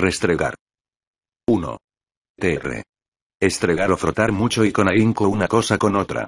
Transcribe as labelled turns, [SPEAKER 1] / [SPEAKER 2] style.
[SPEAKER 1] Restregar. 1. TR. Estregar o frotar mucho y con ahínco una cosa con otra.